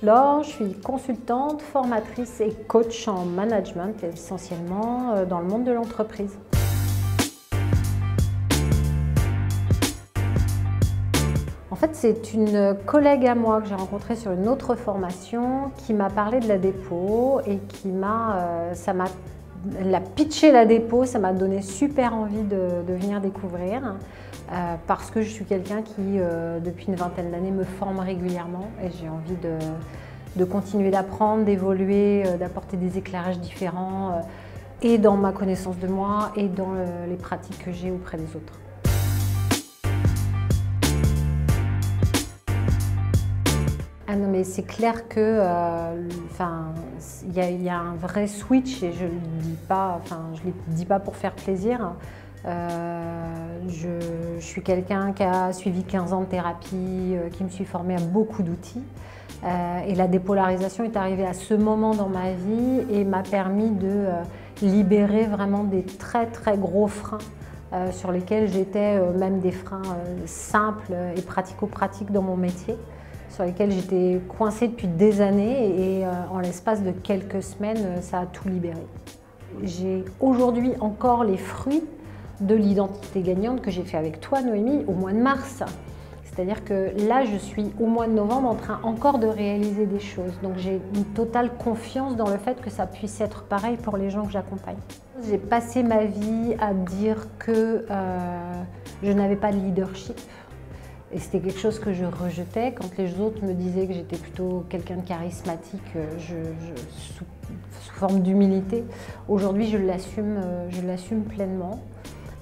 Laure, je suis consultante, formatrice et coach en management, essentiellement euh, dans le monde de l'entreprise. En fait, c'est une collègue à moi que j'ai rencontrée sur une autre formation qui m'a parlé de la dépôt et qui m'a, euh, ça m'a, elle a pitché la dépôt, ça m'a donné super envie de, de venir découvrir. Euh, parce que je suis quelqu'un qui, euh, depuis une vingtaine d'années, me forme régulièrement et j'ai envie de, continuer d'apprendre, d'évoluer, euh, d'apporter des éclairages différents et dans ma connaissance de moi et dans les pratiques que j'ai auprès des autres. Ah non mais c'est clair que, il y, a un vrai switch et je le dis pas, le dis pas pour faire plaisir. Euh, je, suis quelqu'un qui a suivi 15 ans de thérapie, euh, qui me suis formée à beaucoup d'outils. Euh, et la dépolarisation est arrivée à ce moment dans ma vie et m'a permis de libérer vraiment des très très gros freins sur lesquels j'étais, même des freins simples et pratico-pratiques dans mon métier, sur lesquels j'étais coincée depuis des années et en l'espace de quelques semaines, ça a tout libéré. J'ai aujourd'hui encore les fruits de l'identité gagnante que j'ai fait avec toi, Noémie, au mois de mars. C'est-à-dire que là, je suis au mois de novembre en train encore de réaliser des choses. Donc j'ai une totale confiance dans le fait que ça puisse être pareil pour les gens que j'accompagne. J'ai passé ma vie à dire que euh, je n'avais pas de leadership. Et c'était quelque chose que je rejetais. Quand les autres me disaient que j'étais plutôt quelqu'un de charismatique, euh, sous, forme d'humilité, aujourd'hui je l'assume euh, pleinement.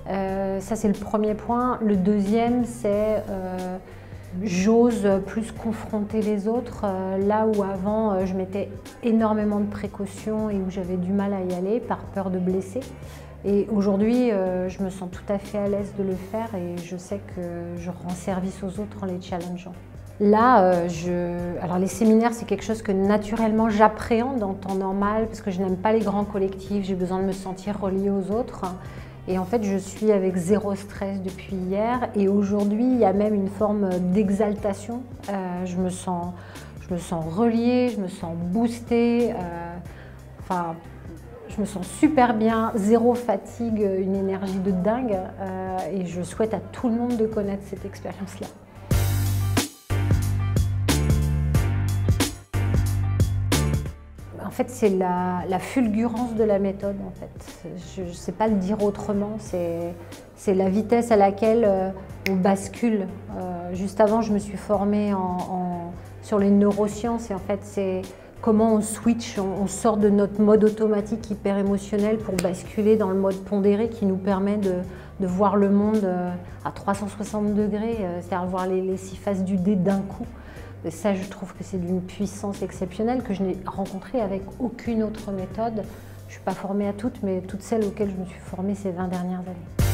Euh, ça, c'est le premier point. Le deuxième, c'est j'ose plus confronter les autres. Là où avant, je mettais énormément de précautions et où j'avais du mal à y aller par peur de blesser. Et aujourd'hui, je me sens tout à fait à l'aise de le faire et je sais que je rends service aux autres en les challengeant. Là, je... alors les séminaires, c'est quelque chose que naturellement j'appréhende en temps normal parce que je n'aime pas les grands collectifs, j'ai besoin de me sentir reliée aux autres. Et en fait, je suis avec zéro stress depuis hier. Et aujourd'hui, il y a même une forme d'exaltation. Euh, je, me sens, je me sens reliée, je me sens boostée. Euh, enfin, je me sens super bien, zéro fatigue, une énergie de dingue. Euh, et je souhaite à tout le monde de connaître cette expérience-là. En fait, c'est la, fulgurance de la méthode, en fait. Je ne sais pas le dire autrement, c'est la vitesse à laquelle euh, on bascule. Euh, juste avant, je me suis formée sur les neurosciences et en fait, c'est comment on switch, on, sort de notre mode automatique hyper émotionnel pour basculer dans le mode pondéré qui nous permet de, voir le monde euh, à 360 degrés, c'est-à-dire voir les, six faces du dé d'un coup. Ça, je trouve que c'est d'une puissance exceptionnelle que je n'ai rencontrée avec aucune autre méthode. Je ne suis pas formée à toutes, mais toutes celles auxquelles je me suis formée ces 20 dernières années.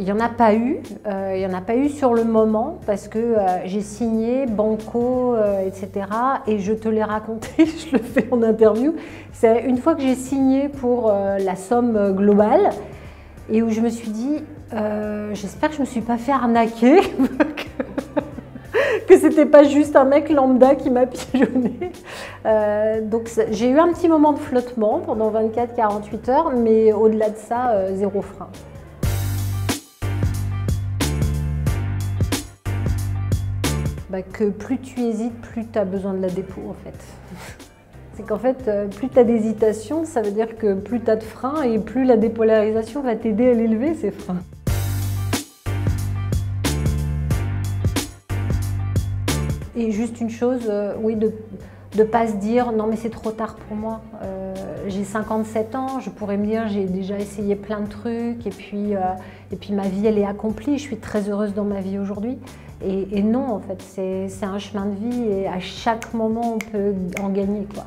Il n'y en a pas eu, euh, il n'y en a pas eu sur le moment parce que euh, j'ai signé Banco, euh, etc. Et je te l'ai raconté, je le fais en interview. C'est une fois que j'ai signé pour la somme globale, et où je me suis dit, j'espère que je ne me suis pas fait arnaquer, que, c'était pas juste un mec lambda qui m'a pigeonné. Donc j'ai eu un petit moment de flottement pendant 24-48 heures, mais au-delà de ça, zéro frein. Bah, que plus tu hésites, plus tu as besoin de la dépôt en fait. C'est qu'en fait, euh, plus tu as d'hésitation, ça veut dire que plus tu as de freins et plus la dépolarisation va t'aider à l'élever, ces freins. Et juste une chose, euh, oui, de ne pas se dire non mais c'est trop tard pour moi. Euh, j'ai 57 ans, je pourrais me dire j'ai déjà essayé plein de trucs et puis, et puis ma vie elle est accomplie, je suis très heureuse dans ma vie aujourd'hui. Et, non en fait, c'est un chemin de vie et à chaque moment on peut en gagner quoi.